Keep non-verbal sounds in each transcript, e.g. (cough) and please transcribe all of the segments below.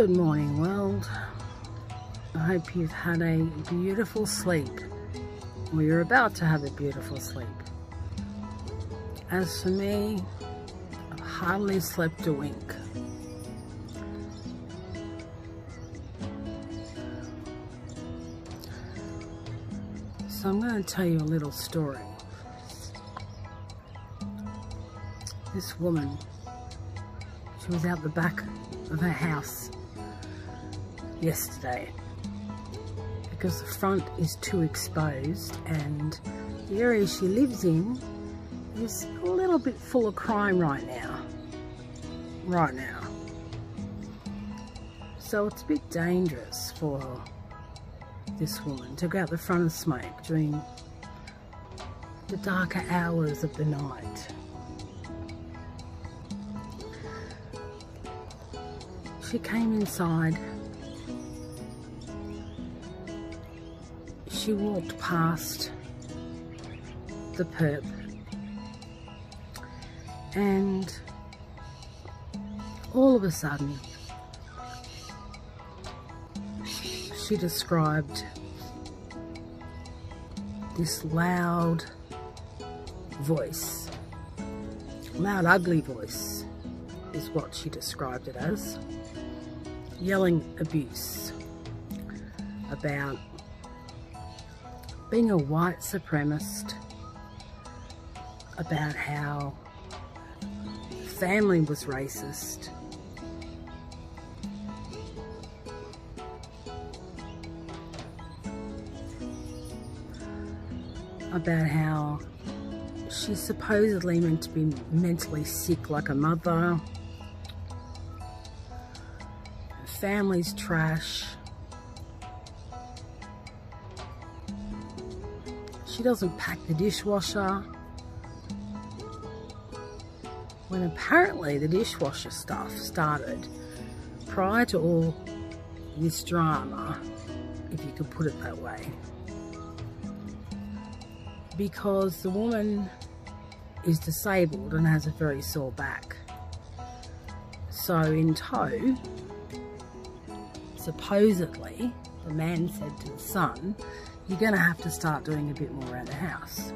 Good morning, world. I hope you've had a beautiful sleep, or you're about to have a beautiful sleep. As for me, I've hardly slept a wink. So I'm going to tell you a little story. This woman, she was out the back of her house yesterday because the front is too exposed and the area she lives in is a little bit full of crime right now. Right now. So it's a bit dangerous for this woman to go out the front of smoke during the darker hours of the night. She came inside. She walked past the perp and all of a sudden she described this loud voice, loud ugly voice is what she described it as yelling abuse about being a white supremacist, about how family was racist, about how she's supposedly meant to be mentally sick like a mother, family's trash. She doesn't pack the dishwasher. When apparently the dishwasher stuff started prior to all this drama, if you could put it that way. Because the woman is disabled and has a very sore back. So in tow, supposedly, the man said to the son, you're going to have to start doing a bit more around the house.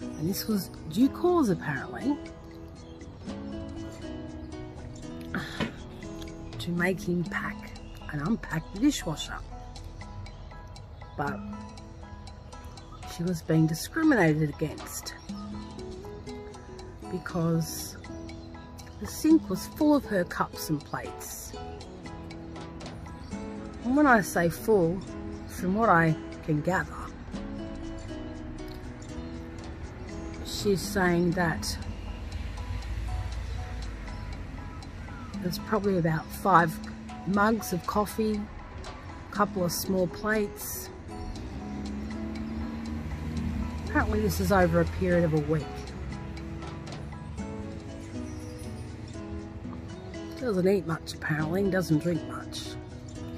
And this was due cause, apparently, to make him pack and unpack the dishwasher. But she was being discriminated against because the sink was full of her cups and plates and when I say full, from what I can gather, she's saying that there's probably about five mugs of coffee, a couple of small plates. Apparently this is over a period of a week. Doesn't eat much apparently, doesn't drink much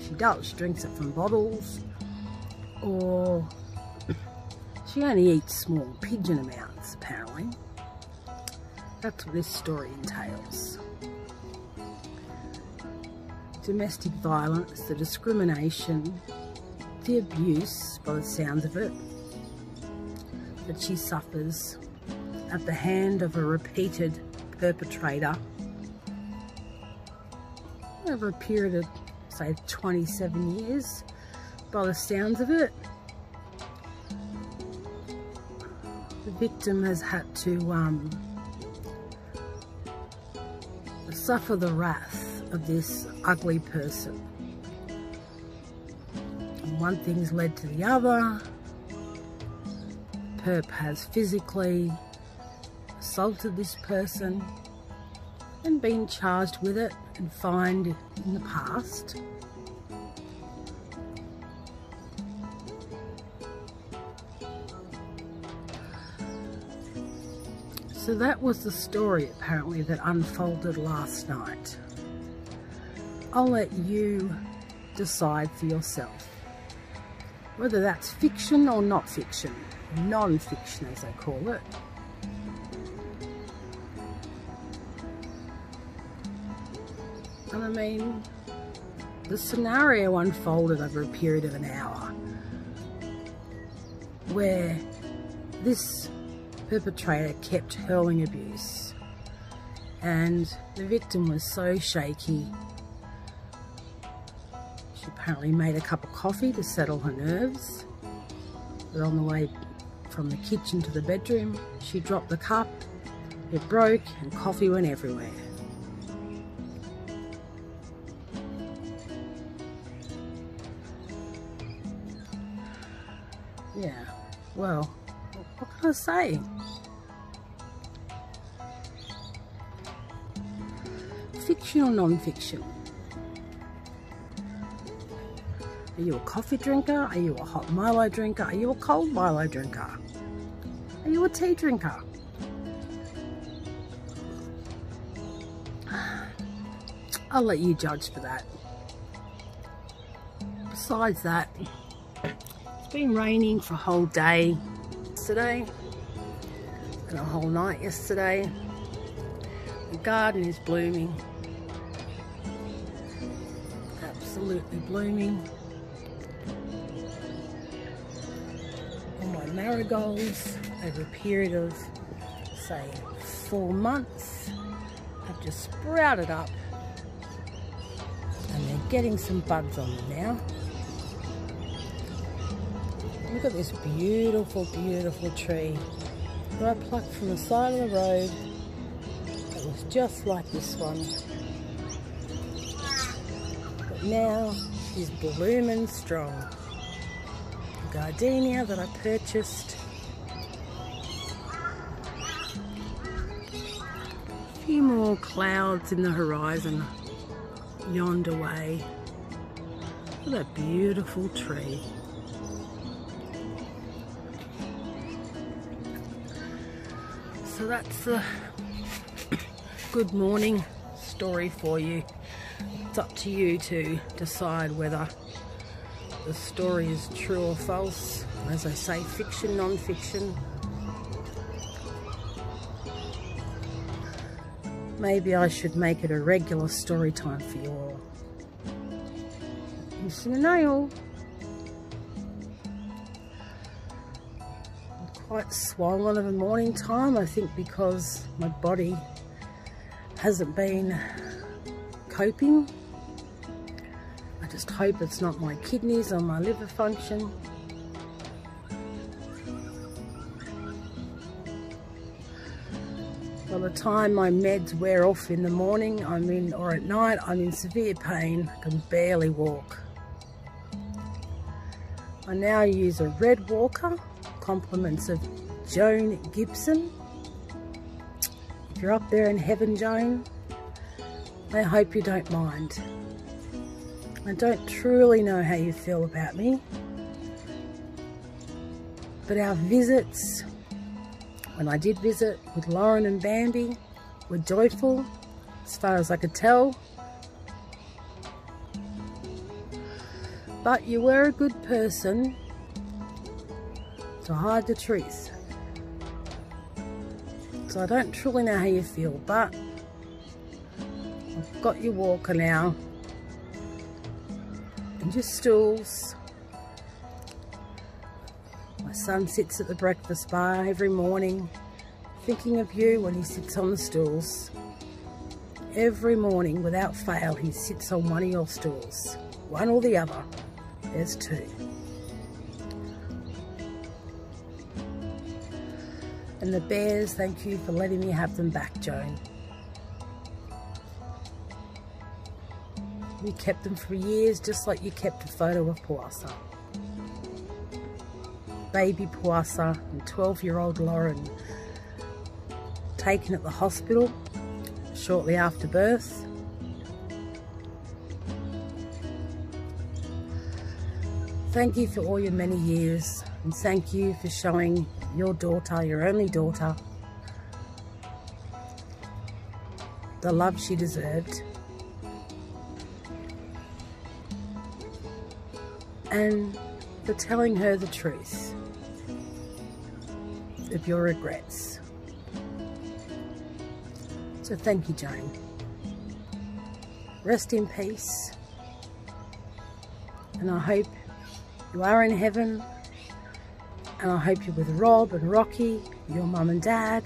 she does. She drinks it from bottles or she only eats small pigeon amounts apparently. That's what this story entails. Domestic violence, the discrimination, the abuse, by the sounds of it, that she suffers at the hand of a repeated perpetrator over a period of say 27 years by the sounds of it. The victim has had to um, suffer the wrath of this ugly person. And one thing's led to the other. Perp has physically assaulted this person and been charged with it and fined in the past. So that was the story apparently that unfolded last night. I'll let you decide for yourself whether that's fiction or not fiction, non-fiction as they call it. And I mean, the scenario unfolded over a period of an hour where this perpetrator kept hurling abuse. And the victim was so shaky she apparently made a cup of coffee to settle her nerves. But on the way from the kitchen to the bedroom she dropped the cup. It broke and coffee went everywhere. Yeah, well, what can I say? Fiction or non-fiction? Are you a coffee drinker? Are you a hot Milo drinker? Are you a cold Milo drinker? Are you a tea drinker? (sighs) I'll let you judge for that. Besides that, it's been raining for a whole day yesterday and a whole night yesterday. The garden is blooming. Absolutely blooming. All my marigolds over a period of say four months have just sprouted up and they're getting some buds on them now. Look at this beautiful, beautiful tree that I plucked from the side of the road. It was just like this one. Now she's blooming strong. The gardenia that I purchased. A few more clouds in the horizon yonder way. Look at that beautiful tree. so that's the (coughs) good morning story for you. It's up to you to decide whether the story is true or false. As I say, fiction, non-fiction. Maybe I should make it a regular story time for you all. Missing a nail. quite swollen of a morning time, I think because my body hasn't been coping. Just hope it's not my kidneys or my liver function. By the time my meds wear off in the morning, I'm in, or at night, I'm in severe pain, I can barely walk. I now use a red walker compliments of Joan Gibson. If you're up there in heaven, Joan, I hope you don't mind. I don't truly know how you feel about me, but our visits, when I did visit with Lauren and Bambi, were joyful as far as I could tell. But you were a good person to hide the truth. So I don't truly know how you feel, but I've got your walker now and your stools. My son sits at the breakfast bar every morning thinking of you when he sits on the stools. Every morning, without fail, he sits on one of your stools. One or the other. There's two. And the bears, thank you for letting me have them back, Joan. We kept them for years, just like you kept a photo of Puasa. Baby Puasa and 12-year-old Lauren taken at the hospital shortly after birth. Thank you for all your many years and thank you for showing your daughter, your only daughter, the love she deserved. And for telling her the truth of your regrets. So thank you, Jane. Rest in peace. And I hope you are in heaven. And I hope you're with Rob and Rocky, your mum and dad,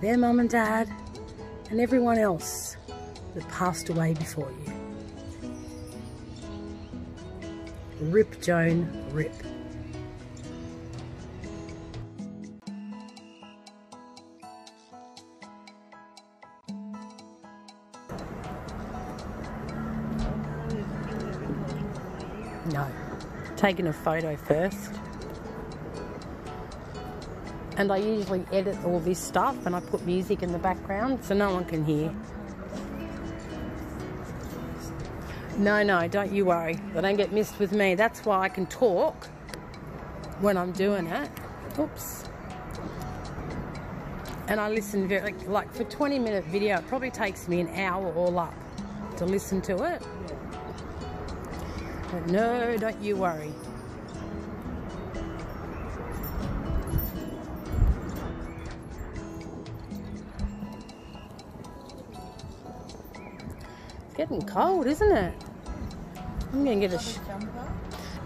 their mum and dad, and everyone else that passed away before you. Rip Joan, rip. No. Taking a photo first. And I usually edit all this stuff and I put music in the background so no one can hear. No, no, don't you worry. They don't get missed with me. That's why I can talk when I'm doing it. Oops. And I listen very, like for 20 minute video, it probably takes me an hour all up to listen to it. But no, don't you worry. It's getting cold, isn't it? I'm to get a... Sh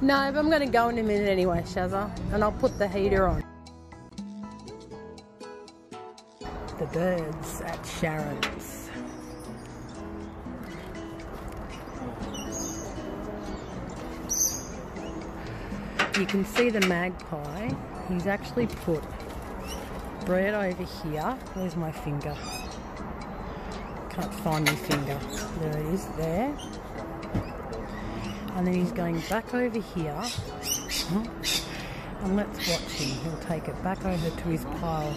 no, but I'm to go in a minute anyway, Shazza. And I'll put the heater on. The birds at Sharon's. You can see the magpie. He's actually put bread over here. Where's my finger? Can't find my finger. There it is, there and then he's going back over here. And let's watch him. He'll take it back over to his pile.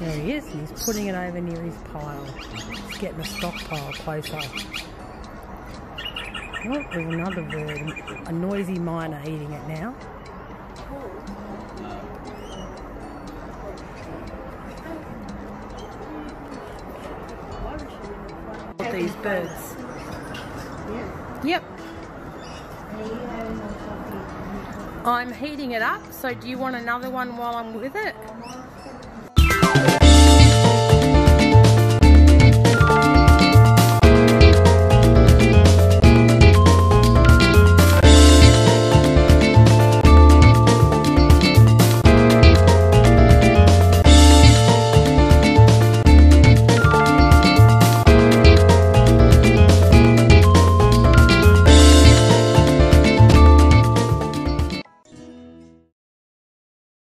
There he is. He's putting it over near his pile. He's getting a stockpile closer. Oh there's another bird. A noisy miner eating it now. These birds Yep. I'm heating it up, so do you want another one while I'm with it?